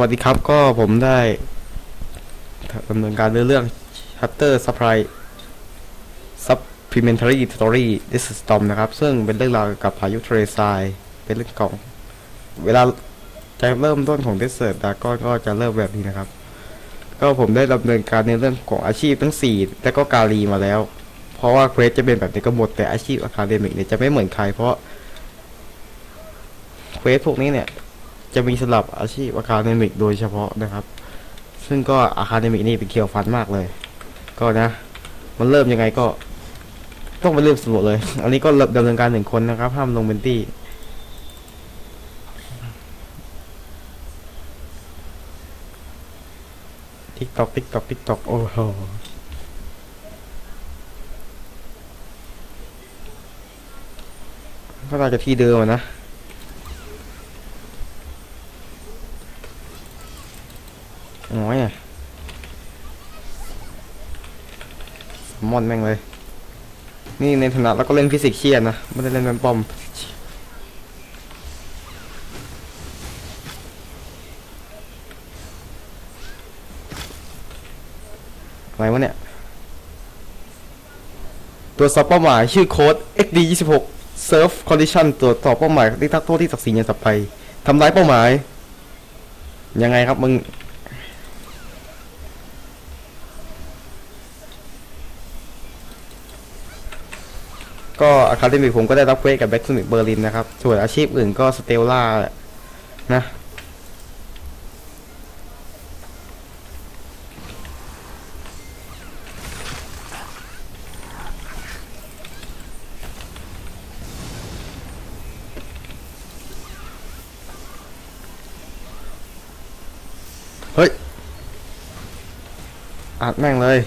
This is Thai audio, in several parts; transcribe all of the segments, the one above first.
วัสดีครับก็ผมได้ดำเนินการเรื่อง Chapter Supply Supplementary Story Desert Storm นะครับ ซึ่งเป็นเรื่องราวกับพายุทะเลทรายเป็นเรื่องของ เวลาจะเริ่มต้นของ Desert Dragon ก็จะเริ่มแบบนี้นะครับ ก็ผมได้ดำเนินการในเรื่องของอาชีพทั้ง 4 และก็คาลีมาแล้ว เพราะว่า quest จะเป็นแบบนี้กันหมดแต่อาชีพ Academic เนี่ยจะไม่เหมือนใครเพราะquest พวกนี้เนี่ย จะมีสำหรับอาชีพ Academic โดยเฉพาะนะครับ ซึ่งก็ Academic นี่เป็นเคียวฟันมากเลย ก็นะ มันเริ่มยังไงก็ ต้องไปเริ่มสำรวจเลย อันนี้ก็ดำเนินการหนึ่งคนนะครับ ห้ามลงเป็นตี้ tick tock tick tock tick tock โอ้โหก็น่าจะที่เดิมนะ น้อยอะส มอนแม่งเลย นี่ในถนัดแล้วก็เล่นฟิสิกส์เชียนนะไม่ได้เล่นเป็นปอมอะไรวะเนี่ย ตัวสอบเป้าหมายชื่อโค้ด XD 26 Surf Condition ตัวสอบเป้าหมายที่ทักโทษที่ศักดิ์ศรีเงินสับไปทำร้ายเป้าหมาย ยังไงครับมึง ก็อะคาเดมิกผมก็ได้รับเควสกับแบ็กซ์มิกเบอร์ลินนะครับ ส่วนอาชีพอื่นก็สเตลล่านะ เฮ้ย อัดแม่งเลย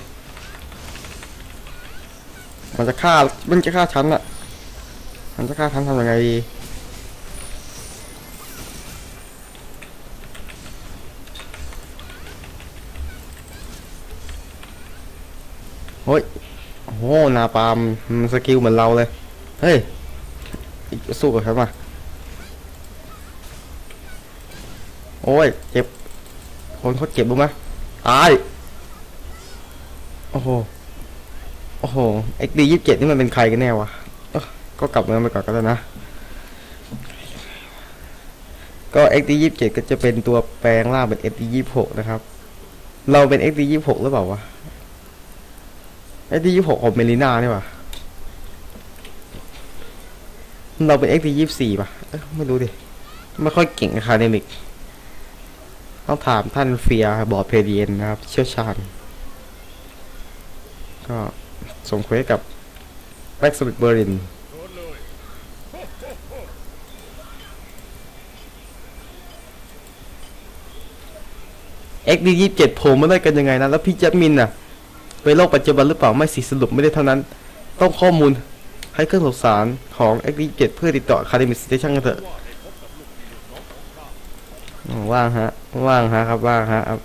มันจะฆ่ามันจะฆ่าฉันอะมันจะฆ่าฉันทำยังไงดีโอ้ยโอ้โหนาปามมันสกิลเหมือนเราเลย เฮ้ย สู้กับฉันมาโอ้ย เจ็บ คนเขาเจ็บรู้ไหมตาย โอ้โห อ้โห XD ยี่สิบเจ็ดนี่มันเป็นใครกันแน่วะก็กลับเมืองไปก่อนก็ได้นะ ก็ XD ยี่สิบเจ็ดก็จะเป็นตัวแปลงร่างเป็น XD ยี่สิบหกนะครับ เราเป็น XD ยี่สิบหกหรือเปล่าวะ XD ยี่สิบหกของเมลิน่านี่ยวะเราเป็น XD ยี่สิบสี่ป่ะไม่รู้ดิ ไม่ค่อยเก่งอะคาเดมิก ต้องถามท่านเฟียบอร์ดเพเดียนนะครับ เชี่ยวชาญ ก็ ส่งเควสกับแบ็กสมิธเบอร์ลินเอ็กดียี่สิบเจ็ดโผล่มาได้กันยังไงนะ แล้วพี่แจ็คมินน่ะไปโลกปัจจุบันหรือเปล่าไม่สิสรุปไม่ได้เท่านั้น ต้องข้อมูลให้เครื่องสื่อสารของ x d 7เจ็ดเพื่อติดต่อ Academic Station กันเถอะว่างฮะ ว่างฮะครับว่างฮะครับ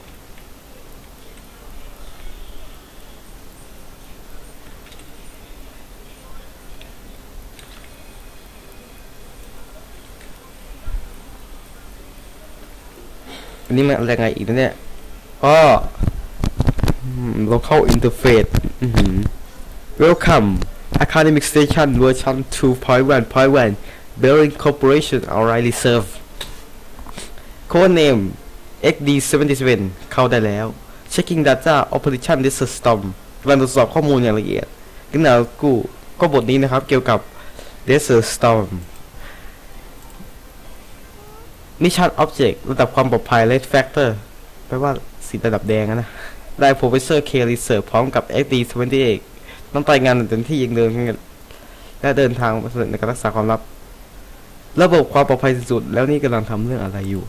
อันนี้มันอะไรไงอีกนะเนี่ยก็เราเข้า interface welcome academic station version 2.1.1 Bearing Corporation already reserved code name XD77 เข้าได้แล้ว checking data operation this system กำลังตรวจสอบข้อมูลอย่างละเอียดกันหนากูก็บทนี้นะครับเกี่ยวกับ Desert Storm mission object ระดับความปลอดภัย Red Factor แปลว่าสีระดับแดงอะนะ ได้ Professor K Research พร้อมกับ XD28 ต้องรายงานเต็มที่ยิงเดินและเดินทางมาสำเร็จในการรักษาความลับ ระบบความปลอดภัยสุดแล้วนี่กำลังทำเรื่องอะไรอยู่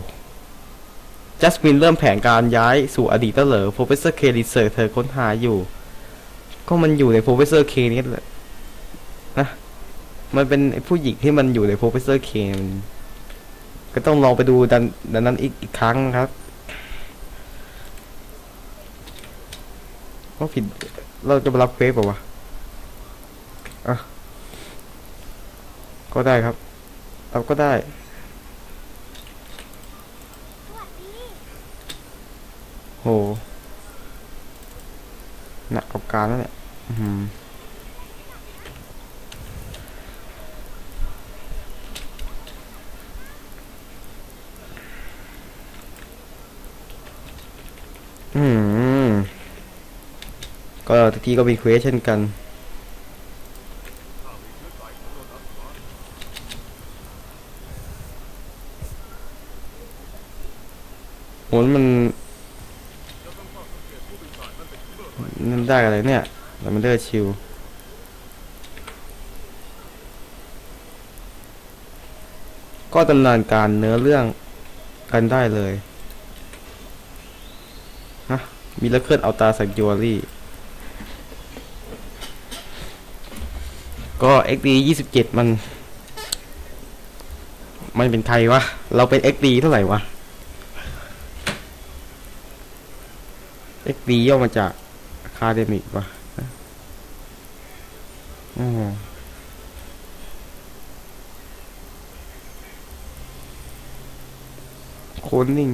จัสมินเริ่มแผนการย้ายสู่อดีตเหรอ Professor K Research เธอค้นหาอยู่ ก็มันอยู่ใน Professor K นี่แหละนะ มันเป็นผู้หญิงที่มันอยู่ใน Professor K มัน ก็ต้องลองไปดูดันดันนั้นอีกอีกครั้งนะครับว่าผิด เราจะมารับเควสเปล่าวะอะก็ได้ครับรับก็ได้โหหนักกับการแล้วเนี่ยอื้อหืออืม กี้ก็มีเควสเช่นกัน โหมันนั่นได้อะไรเนี่ยลาเมนเดอร์ชิลก็ดำเนินการเนื้อเรื่องกันได้เลย ฮะ มีละเคลื่อนเอาตาสักยูรี่ ก็ XD 27 มัน มันเป็นใครวะ เราเป็น XD เท่าไหร่วะ XD ย่อมาจาก Academic วะอืมโคนนิ่ง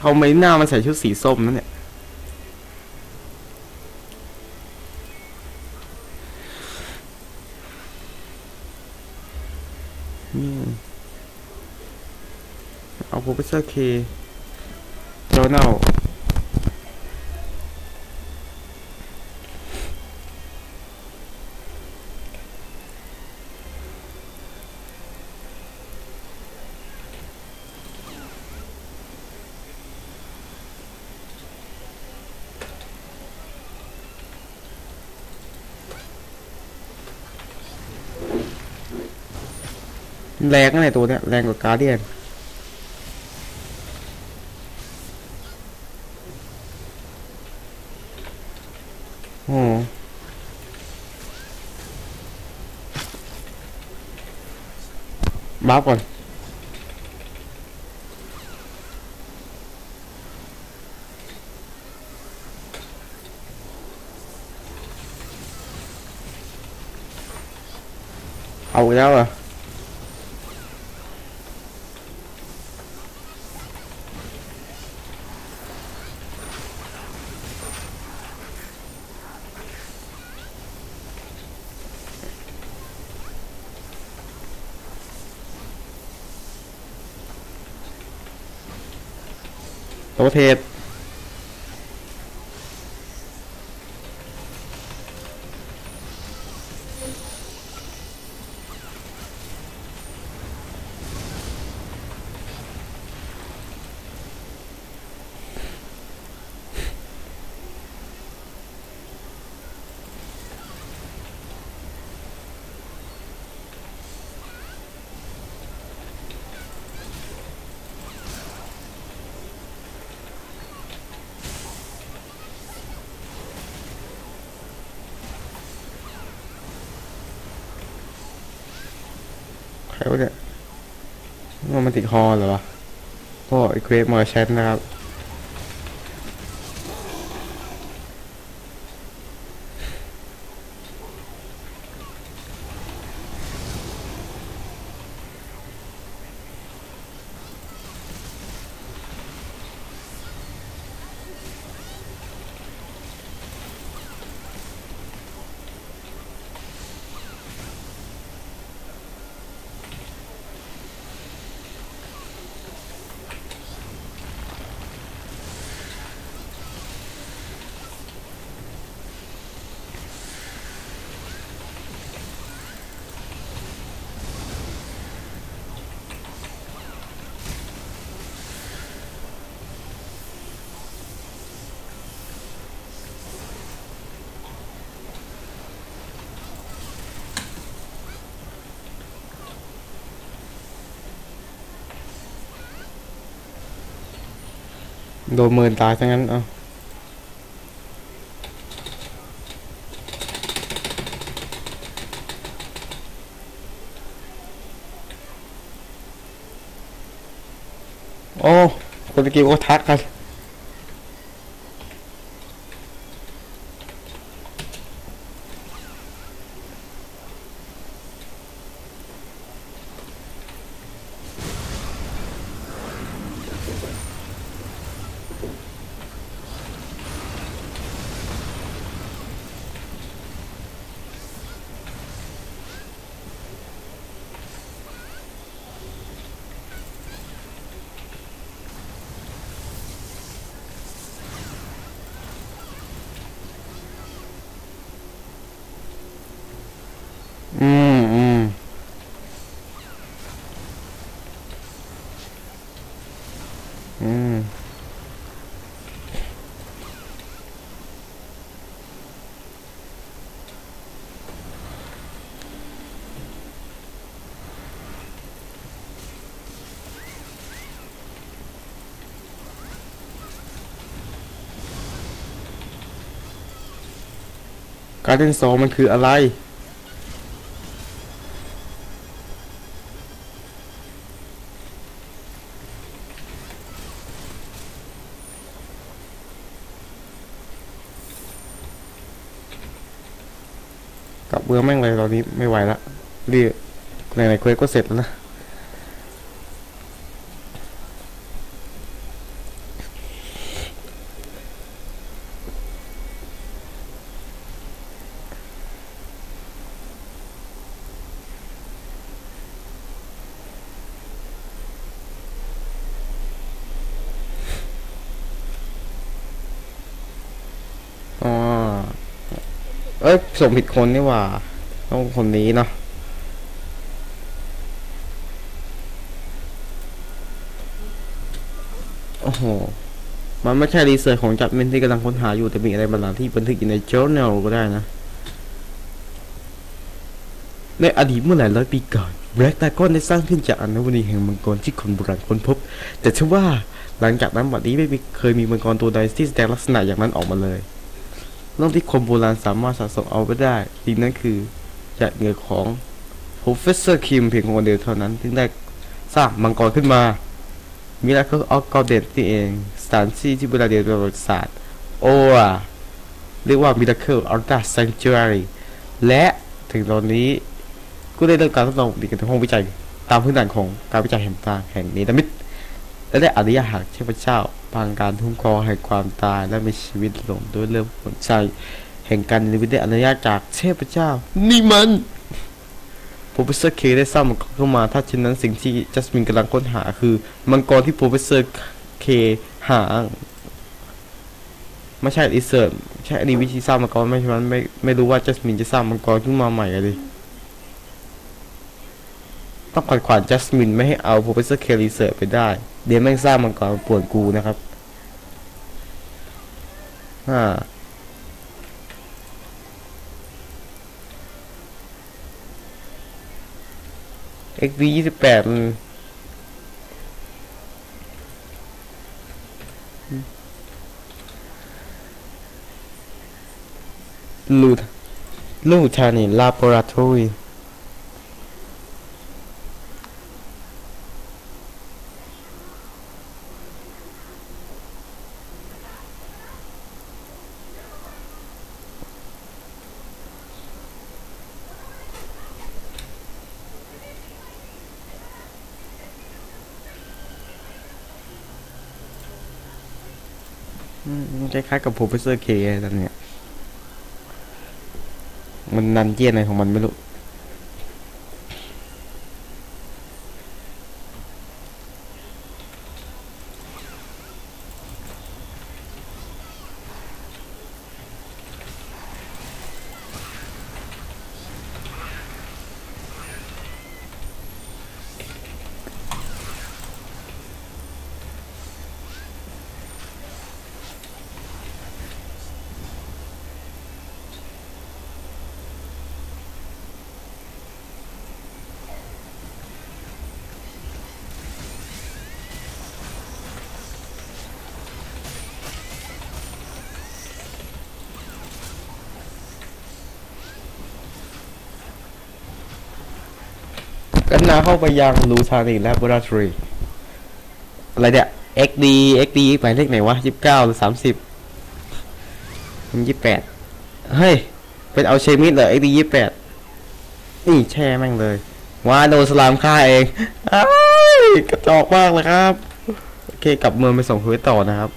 เขาไม่หน้ามันใส่ชุดสีส้มนั่นเนี่ยอืมเอาโปรเฟสเซอร์เคโจนาลแรงนะเนี่ยตัวเนี้ยแรงกว่าการเดียน โอ้โหบัฟก่อน เอาอีกแล้วเหรอ โตเทสใครวะเนี่ยว่า มันติดคอเหรอวะพ่อไอเควสมอร์แชนนะครับ โดนเมินตายซะงั้น เอาโอ้คนตะกี้ก็ทักกัน การเล่นโซมันคืออะไร กลับเบื่อแม่งเลยตอนนี้ไม่ไหวละรีบไหนๆเควสก็เสร็จแล้วนะ ส่งผิดคนนี่หว่า ต้องคนนี้เนาะโอ้โห มันไม่ใช่รีเสิร์ชของจัดเมนที่กำลังค้นหาอยู่แต่มีอะไรบางอย่างที่บันทึกอยู่ใน journal ก็ได้นะ ในอดีตเมื่อหลายร้อยปีก่อนแบล็ก d ากอนได้สร้างขึ้นจากอนุวนีแห่งมังกรที่คนโบราณค้นพบ แต่เชื่อว่าหลังจากนั้นบัดนี้ไม่เคยมีมังกรตัวใดที่แสดงลักษณะอย่างนั้นออกมาเลย เรื่องที่คนโบราณสามารถสะสมเอาไว้ได้จริงนั้นคือจากเหงื่อของ Professor Kim เพียงคนเดียวเท่านั้นที่ได้สร้างมังกรขึ้นมามิราเคิลออฟกอเดนนี่เองสถานที่ที่เวลาเรียนประวัติศาสตร์โอ้เรียกว่า Miracle of the Sanctuary และถึงตอนนี้ก็ได้เริ่มการทดลองดีกันในห้องวิจัย ตามพื้นฐานของการวิจัยแห่งต่างแห่งเนตมิต และได้อนุญาตให้เทพเจ้าพางการทุ่มครองแห่งความตายและมีชีวิตลงด้วยเรื่องหัวใจแห่งการนิวิตได้อนุญาตจากเทพเจ้า นี่มัน Professor K ได้สร้างมังกรเข้ามาถ้าเช่นนั้นสิ่งที่จัสมินกำลังค้นหาคือมังกรที่ Professor K หาไม่ใช่รีเสิร์ชใช่อันนี้วิธีสร้างมังกรไม่ใช่มันไม่ไม่รู้ว่าจัสมินจะสร้างมังกรขึ้นมาใหม่อะดิ ต้องขัดขวางจัสมินไม่ให้เอา Professor K รีเสิร์ไปได้ เดี๋ยวแม่งสร้างมังกรป่วนกูนะครับอ่า XV ยี่สิบแปดมันลูทลูทานิลาบอราทอรีค ล้ายๆกับ Professor K อะไรนั่นเนี่ย มันนันเจียนอะไรของมันไม่รู้ กันนาเข้าไปยังลูทานิแลบอราทรีอะไรเนี่ย XD XD หมายเลขไหนวะยี่สิบเก้าหรือสามสิบมันยี่สิบแปดเฮ้ย เป็นเอาเชมิดเหรอ XD ยี่สิบแปดนี่แช่แม่งเลยว่าโดนสลามฆ่าเองอ้ายกระจอกมากเลยครับ โอเค กลับเมืองไปส่งควสต่อนะครับ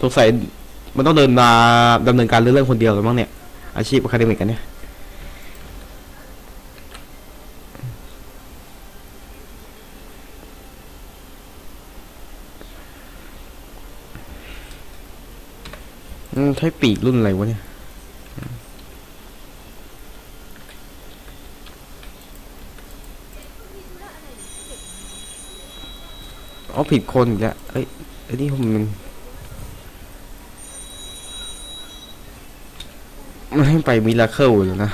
สงสัยมันต้องเดินมาดำเนินการเรื่องคนเดียวหรือมั้งเนี่ย อาชีพอะคาเดมิกกันเนี่ย ใช้ปีกรุ่นอะไรวะเนี่ยเอาผิดคนอีกแล้วเอ้ยไอ้นี่มันมันให้ไปมิราเคิลเลยนะ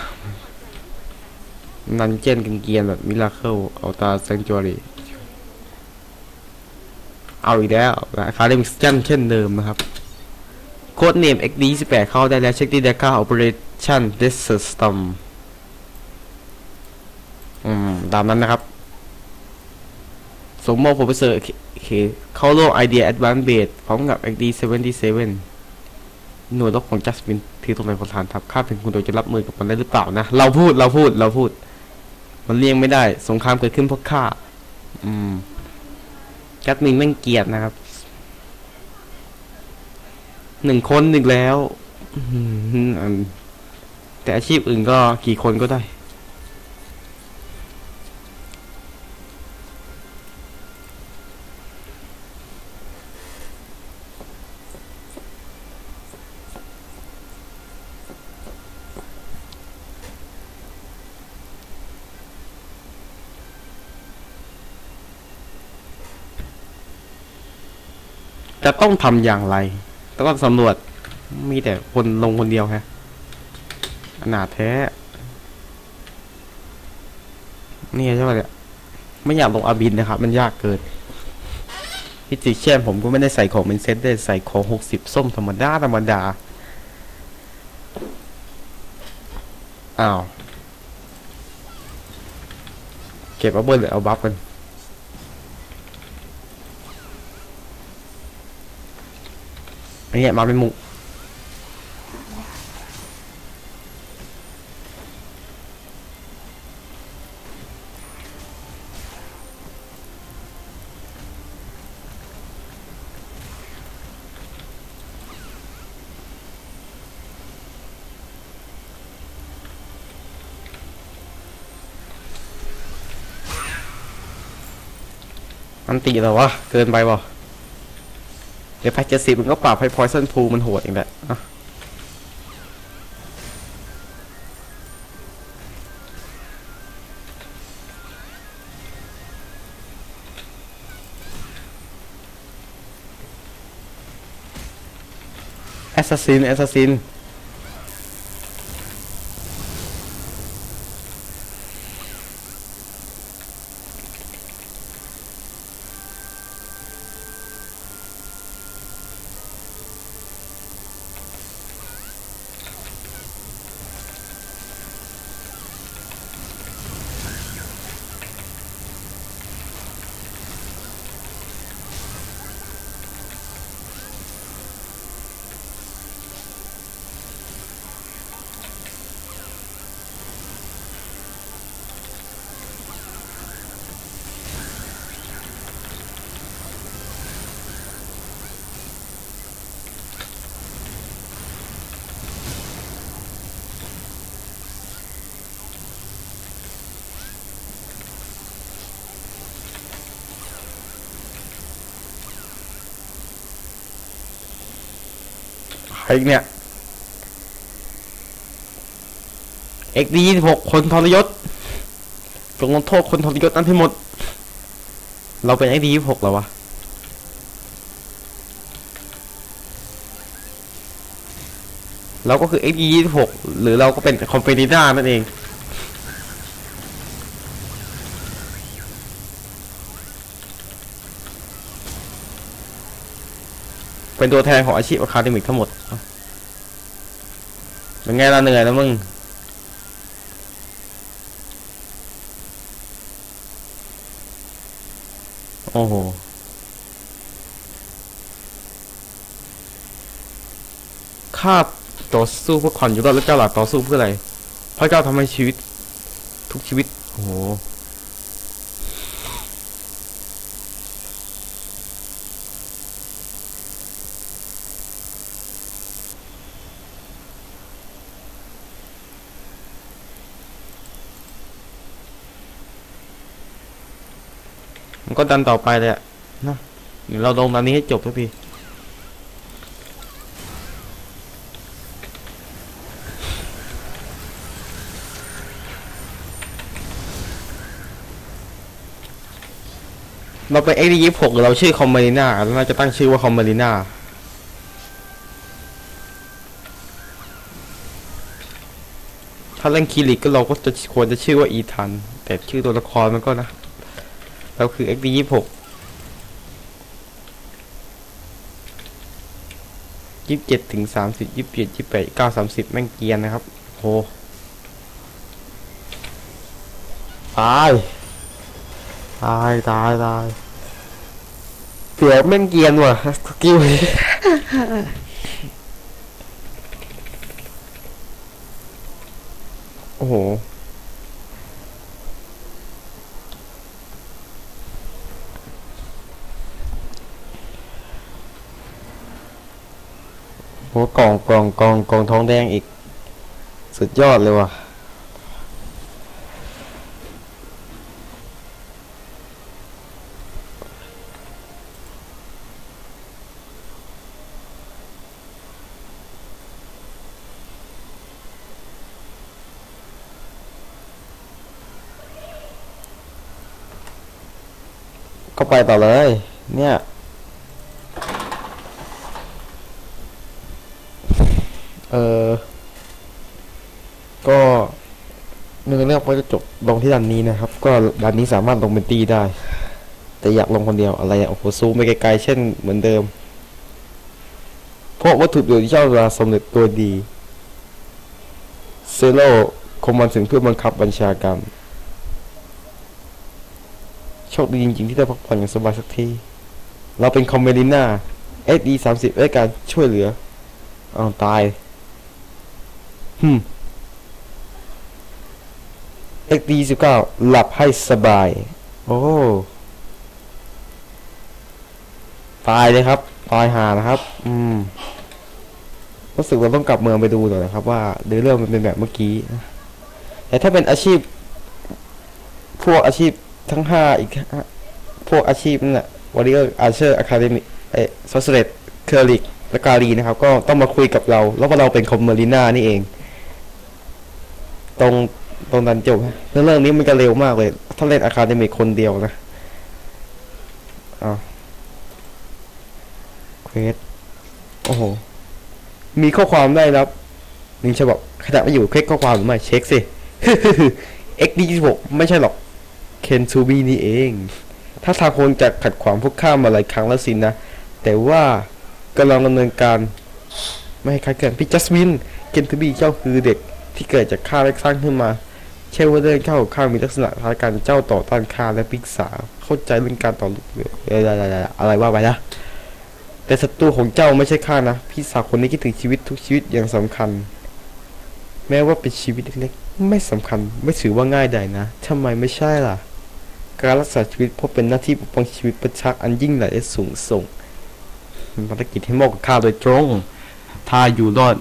นันเจนกันเกียนแบบมิราเคิลเอาตาเซนจวรีเอาอีกแล้วนะคาเดมิกจันเช่นเดิมนะครับ โค้ดเนม XD 18เข้าได้แล้วเช็คดี Data Operation This System อืม ตามนั้นนะครับ สมมติ Professor เคเข้าโลก Idea Advanced Base พร้อมกับ XD 77 หน่วยรบของ Jasmine ที่ต้องเป็นประธานทัพข้าเป็นคุณโดยจะรับมือกับมันได้หรือเปล่านะ เราพูดเราพูดเราพูด มันเลี่ยงไม่ได้ สงครามเกิดขึ้นเพราะข้าอืม Jasmine แม่งเกียดนะครับ หนึ่งคนหนึ่งแล้วแต่อาชีพอื่นก็กี่คนก็ได้ จะต้องทำอย่างไร ต้องสำรวจมีแต่คนลงคนเดียวฮะอนาถแท้ นี่ใช่ไหมเนี่ยไม่อยากลงอาบินนะครับ มันยากเกินพิจิเชียนผมก็ไม่ได้ใส่ของเป็นเซตได้ใส่ของหกสิบส้มธรรมดาธรรมดา อ้าว เก็บอาเบิร์หรือเอาบัฟกัน อันนี้มาเป็นหมุมันตี เอวะเกินไปบ่เดี๋ยวแพทเจ็ดสิบมันก็ปรับให้พอยซันพูมันโหดอีกแหละแอสซัสซินแอสซัสซิน ใครอีกเนี่ย XD 26คนทรยศจงลงโทษคนทรยศนั้นให้หมด เราเป็น XD 26แล้ววะเราก็คือ XD 26หรือเราก็เป็นคอมเพนิต้านั่นเอง เป็นตัวแทนของอาชีพอะคาเดมิกทั้งหมดเป็นไงล่ะเหนื่อยนะมึงโอ้โห ข้าต่อสู้เพื่อความอยู่รอดและเจ้าหลักต่อสู้เพื่ออะไร พระเจ้าทำให้ชีวิต ทุกชีวิต โอ้โห ก็ดันต่อไปเลยอะนะเดี๋ยวเราลงตอนนี้ให้จบทุกทีเราไปเอ็กซ์ยี่หกเราชื่อคอมเมริน่าเราน่าจะตั้งชื่อว่าคอมเมริน่าถ้าเล่นคีริกก็เราก็จะควรจะชื่อว่าอีทัน แต่ชื่อตัวละครมันก็นะ เราคือ XD ยี่สิบหกยี่สิบเจ็ดถึงสามสิบยี่สิบเจ็ดยี่สิบแปดเก้าสามสิบแม่งเกียนนะครับโหตายตายตายตายเสียแม่งเกียนว่ะสกิลนี้โอ้โห โหกล่องกล่องกล่องกล่องทองแดงอีก สุดยอดเลยว่ะก็ไปต่อเลย เนี่ย เออ ก็เนื้อเรื่อง ก็จะจบลงที่ดันนี้นะครับ ก็ดันนี้สามารถลงเป็นตีได้ แต่อยากลงคนเดียวอะไรอะโอ้โหซูมไปไกลๆเช่นเหมือนเดิม เพราะวัตถุเดิบที่เจ้าราสมเด็จตัวดีเซโลคงมาถึงเพื่อบังคับบัญชาการโชคดีจริงๆที่ได้พักผ่อนอย่างสบายสักที เราเป็นคอมเมดิน่า SD สดีสามสิบด้การช่วยเหลืออ้าวตายฮึม XD สิบเก้าหลับให้สบาย โอ้ตายเลยครับตายหานะครับ อืมรู้สึกว่าต้องกลับเมืองไปดูหน่อยนะครับ ว่าเนื้อเรื่องมันเป็นแบบเมื่อกี้แต่ถ้าเป็นอาชีพ พวกอาชีพทั้งห้าอีกห้าพวกอาชีพนั่นแหละ Warrior Archer Academic เอ Sorceress Cleric และคาลีนะครับ ก็ต้องมาคุยกับเรา แล้วว่าเราเป็นคอมเมอริน่านี่เอง ตรง ตรงนั้นจบเรื่องเรื่องนี้มันจะเร็วมากเลย ถ้าเล่น Academic คนเดียวนะอ้าว quest โอ้โห มีข้อความได้รับหนึ่งฉบับขณะไม่อยู่เช็คข้อความหรือไม่เช็คสิ XD26 ไม่ใช่หรอกเคนซูบีนี่เอง ถ้าทางคนจะขัดขวางพวกข้ามาหลายครั้งแล้วสินะ แต่ว่ากำลังดำเนินการ ไม่ให้ใครเกิดพี่จัสมิน เคนซูบีเจ้าคือเด็กที่เกิดจากข้าและสร้างขึ้นมา เช่ว่าเรื่องเข้าวข้ามีลักษณะคล้ายกันเจ้าต่อต้านข้าและพิกษา เข้าใจเรื่องการต่อลูกเรืออะไรอะไรว่าไปนะแต่ศัตรูของเจ้าไม่ใช่ข้านะ พี่สาวคนนี้คิดถึงชีวิตทุกชีวิตอย่างสำคัญ แม้ว่าเป็นชีวิตเล็กๆ ไม่สำคัญ ไม่ถือว่าง่ายใดนะทำไมไม่ใช่ล่ะ การรักษาชีวิตเพราะเป็นหน้าที่ปกป้องชีวิตประชาอันยิ่งใหญ่และสูงส่งภารกิจให้มอบกับข้าโดยตรง ถ้าอยู่รอด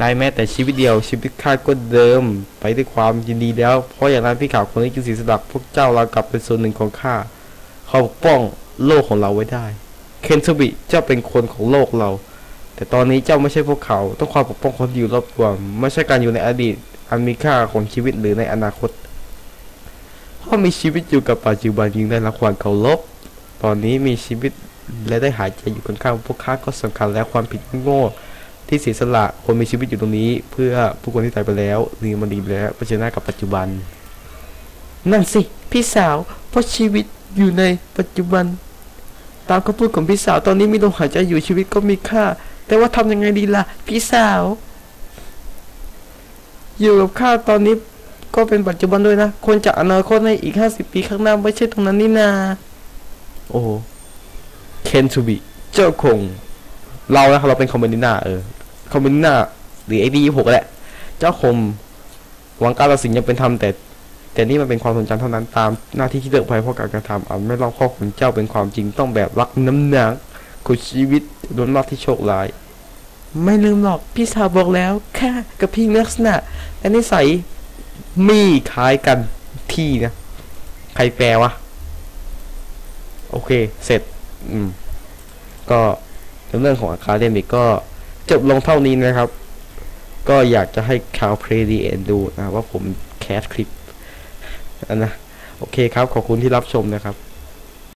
ได้แม้แต่ชีวิตเดียวชีวิตข้าก็เดิม ไปด้วยความยินดีแล้ว เพราะอย่างนั้นพี่ข่าวคนนี้จึงเสีสละพวกเจ้าเรากลับเป็นส่วนหนึ่งของข้าเขาปกป้องโลกของเราไว้ได้เคนซูบิเจ้าเป็นคนของโลกเรา แต่ตอนนี้เจ้าไม่ใช่พวกเขา ต้องคอยปกป้องคนอยู่รอบตัวไม่ใช่การอยู่ในอดีต อันมีค่าของชีวิตหรือในอนาคตเพราะมีชีวิตอยู่กับปัจจุบันยิ่งได้รับความเคารพตอนนี้มีชีวิตและได้หายใจอยู่ข้างพวกข้าก็สำคัญและความผิดโง่ ที่เสียสละคนมีชีวิตอยู่ตรงนี้ เพื่อผู้คนที่ตายไปแล้วหรือมันดีแล้วเผชิญหน้ากับปัจจุบัน นั่นสิ พี่สาว เพราะชีวิตอยู่ในปัจจุบัน ตามคำพูดของพี่สาวตอนนี้มีลมหายใจอยู่ชีวิตก็มีค่า แต่ว่าทำยังไงดีล่ะ พี่สาว อยู่กับข้าตอนนี้ก็เป็นปัจจุบันด้วยนะ คนจากอนาคตในอีกห้าสิบปีข้างหน้าไม่ใช่ตรงนั้นนี่นา โอ้เคนทูบิ เจ้าคง เรานะครับเราเป็นคอมเมนิน่าเออ คอมเมนิน่าหรือไอดีหกแหละ เจ้าคมหวังการตัดสินยังเป็นธรรมแต่ แต่นี่มันเป็นความสนใจเท่านั้นตามหน้าที่ที่เลือกไปเพราะการกระทำอันไม่รอบคอบของเจ้าเป็นความจริงต้องแบบรักน้ำหนักของชีวิตล้นรอดที่โชคร้าย ไม่ลืมหรอกพี่สาวบอกแล้วแค่กับพี่ลักษณะและนิสัยมีคล้ายกันที่นะ ใครแปลวะ โอเค เสร็จ อืม ก็เรื่องของอาคาเดมิกก็ จบลงเท่านี้นะครับ ก็อยากจะให้ข่าวเพลย์ดีเอนดูนะว่าผมแคสคลิปอันนะโอเคครับ ขอบคุณที่รับชมนะครับ